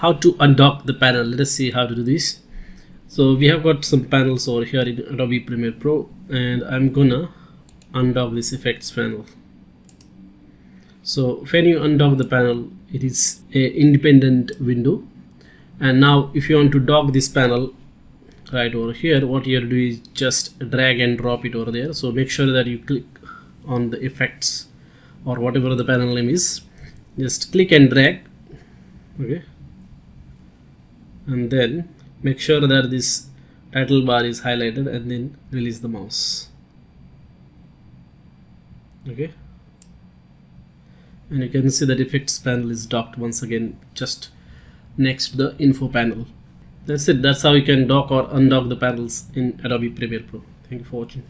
how to undock the panel. Let us see how to do this. So we have got some panels over here in Adobe Premiere Pro and I'm gonna undock this effects panel. So when you undock the panel it is a independent window. And now if you want to dock this panel right over here what you have to do is just drag and drop it over there. So make sure that you click on the effects or whatever the panel name is. Just click and drag. Okay and then make sure that this title bar is highlighted and then release the mouse. Okay. And you can see that effects panel is docked once again just next to the info panel. That's it. That's how you can dock or undock the panels in Adobe Premiere Pro. Thank you for watching